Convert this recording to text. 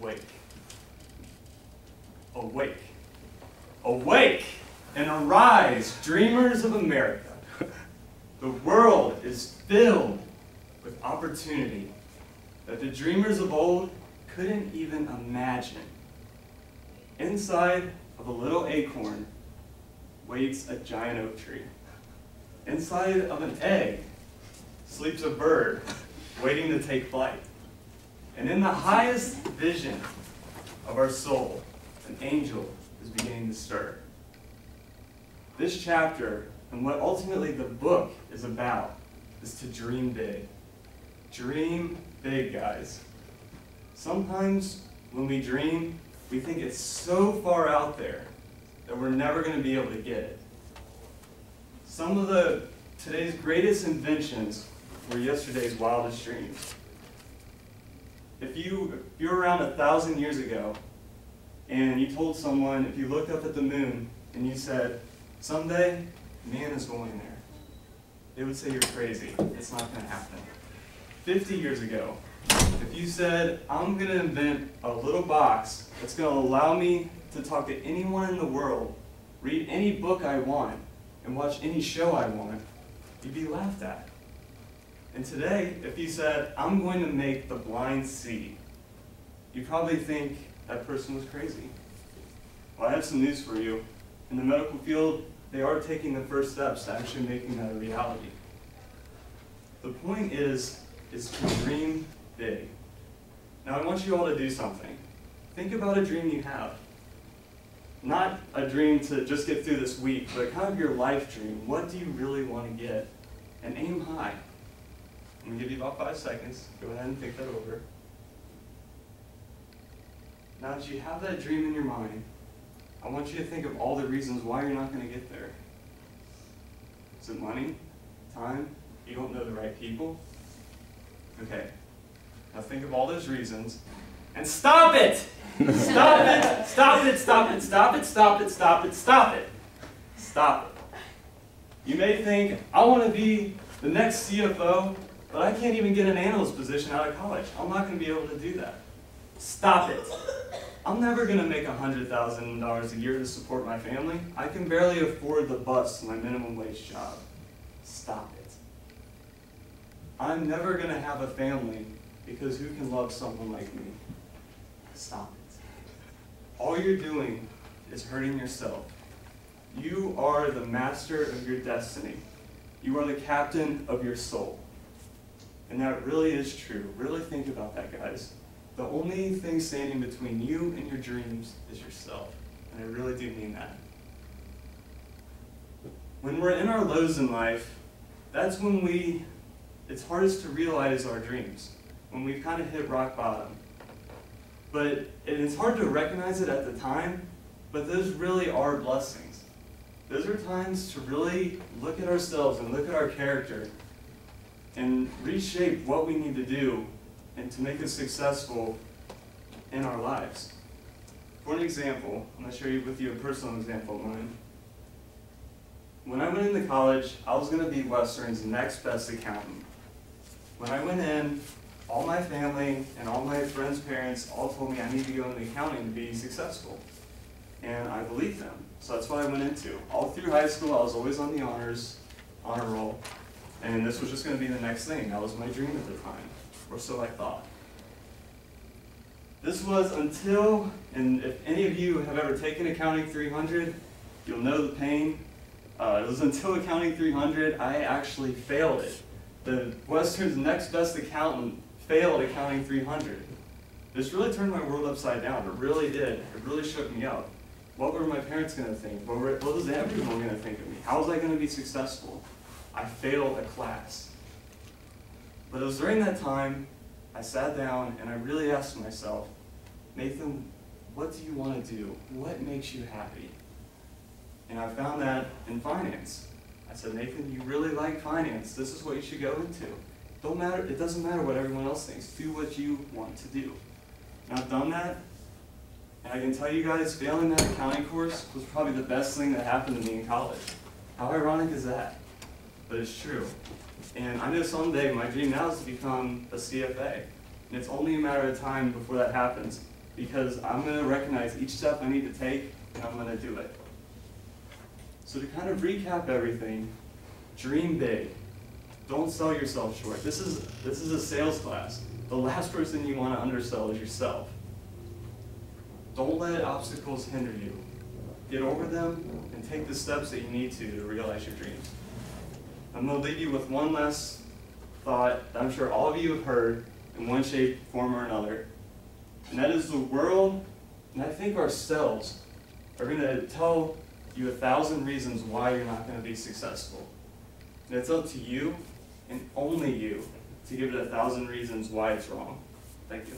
awake. Awake. Awake and arise, dreamers of America. The world is filled with opportunity that the dreamers of old couldn't even imagine. Inside of a little acorn waits a giant oak tree. Inside of an egg sleeps a bird waiting to take flight. And in the highest vision of our soul, an angel is beginning to stir. This chapter, and what ultimately the book is about, is to dream big. Dream big, guys. Sometimes when we dream, we think it's so far out there that we're never going to be able to get it. Some of the today's greatest inventions were yesterday's wildest dreams. If you, if you were around a thousand years ago and you told someone, if you looked up at the moon and you said, someday man is going there, they would say you're crazy. It's not going to happen. 50 years ago, if you said, I'm going to invent a little box that's going to allow me to talk to anyone in the world, read any book I want, and watch any show I want, you'd be laughed at. And today, if you said, I'm going to make the blind see, you probably think that person was crazy. Well, I have some news for you. In the medical field, they are taking the first steps to actually making that a reality. The point is, is to dream big. Now I want you all to do something. Think about a dream you have. Not a dream to just get through this week, but kind of your life dream. What do you really want to get? And aim high. I'm going to give you about five seconds. Go ahead and think that over. Now that you have that dream in your mind, I want you to think of all the reasons why you're not going to get there. Is it money? Time? You don't know the right people? Okay. Now think of all those reasons and stop it! Stop it! Stop it! Stop it! Stop it! Stop it! Stop it! Stop it! Stop it. You may think, I want to be the next CFO, but I can't even get an analyst position out of college. I'm not going to be able to do that. Stop it. I'm never going to make $100,000 a year to support my family. I can barely afford the bus to my minimum wage job. Stop it. I'm never going to have a family because who can love someone like me? Stop it. All you're doing is hurting yourself. You are the master of your destiny. You are the captain of your soul. And that really is true. Really think about that, guys. The only thing standing between you and your dreams is yourself. And I really do mean that. When we're in our lows in life, that's when we, it's hardest to realize our dreams, when we've kind of hit rock bottom. But it's hard to recognize it at the time, but those really are blessings. Those are times to really look at ourselves and look at our character and reshape what we need to do and to make us successful in our lives. For an example, I'm going to share with you a personal example of mine. When I went into college, I was going to be Western's next best accountant. When I went in, all my family and all my friends' parents all told me I need to go into accounting to be successful. And I believed them. So that's what I went into. All through high school, I was always on the honors, honor roll. And this was just going to be the next thing. That was my dream at the time, or so I thought. This was until, and if any of you have ever taken Accounting 300, you'll know the pain. Uh, it was until Accounting 300 I actually failed it. The Western's next best accountant failed Accounting 300. This really turned my world upside down. It really did. It really shook me up. What were my parents going to think? What, were, what was everyone going to think of me? How was I going to be successful? I failed a class. But it was during that time I sat down and I really asked myself, Nathan, what do you want to do? What makes you happy? And I found that in finance. I said, Nathan, you really like finance. This is what you should go into. Don't matter, it doesn't matter what everyone else thinks. Do what you want to do. And I've done that, and I can tell you guys, failing that accounting course was probably the best thing that happened to me in college. How ironic is that? But it's true. And I know someday my dream now is to become a CFA. And it's only a matter of time before that happens. because I'm gonna recognize each step I need to take and I'm gonna do it. So to kind of recap everything, dream big. Don't sell yourself short. This is this is a sales class. The last person you want to undersell is yourself. Don't let obstacles hinder you. Get over them and take the steps that you need to to realize your dreams. I'm going to leave you with one last thought that I'm sure all of you have heard in one shape, form, or another. And that is the world, and I think ourselves, are going to tell you a thousand reasons why you're not going to be successful. And it's up to you, and only you, to give it a thousand reasons why it's wrong. Thank you.